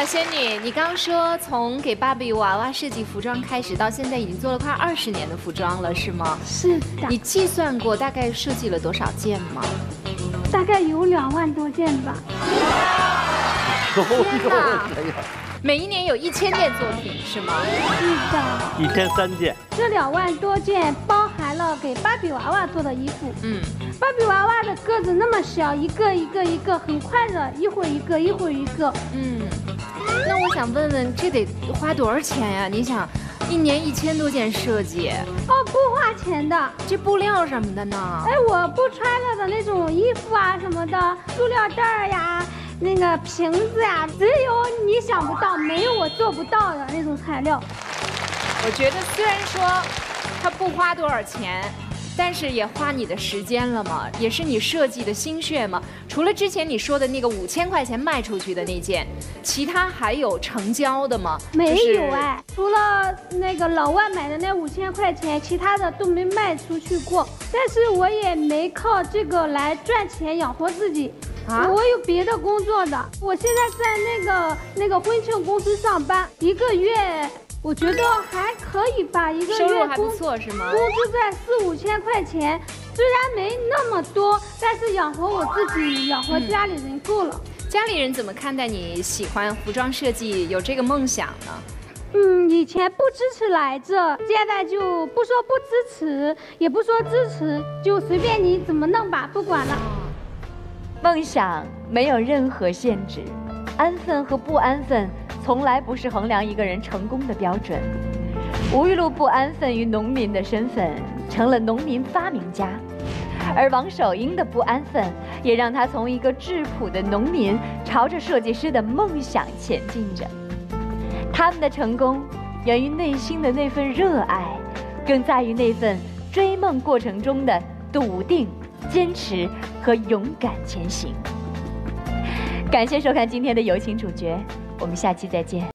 小仙女，你刚刚说从给芭比娃娃设计服装开始，到现在已经做了快二十年的服装了，是吗？是的，你计算过大概设计了多少件吗？大概有两万多件吧。天哪！每一年有一千件作品是吗？是的，一天三件。这两万多件包含了给芭比娃娃做的衣服。嗯，芭比娃娃的个子那么小，一个一个一个，很快的，一会儿一个，一会儿一个。嗯，那我想问问，这得花多少钱呀？你想，一年一千多件设计，哦，不花钱的。这布料什么的呢？哎，我不穿了的那种衣服啊什么的，塑料袋儿呀，那个瓶子呀，只有你想不到，没有我做不到的那种材料。我觉得虽然说它不花多少钱，但是也花你的时间了嘛，也是你设计的心血嘛。除了之前你说的那个五千块钱卖出去的那件，其他还有成交的吗？没就是有哎，除了那个老外买的那五千块钱，其他的都没卖出去过。但是我也没靠这个来赚钱养活自己。啊我有别的工作的，我现在在那个那个婚庆公司上班，一个月我觉得还可以吧，一个收入还不月工错是吗工？资在四五千块钱，虽然没那么多，但是养活我自己，养活家里人够了。家里人怎么看待你喜欢服装设计，有这个梦想呢？嗯，以前不支持来着，现在就不说不支持，也不说支持，就随便你怎么弄吧，不管了。梦想没有任何限制，安分和不安分从来不是衡量一个人成功的标准。吴玉露不安分于农民的身份，成了农民发明家；而王守英的不安分，也让他从一个质朴的农民，朝着设计师的梦想前进着。他们的成功，源于内心的那份热爱，更在于那份追梦过程中的笃定、坚持和勇敢前行。感谢收看今天的有请主角，我们下期再见。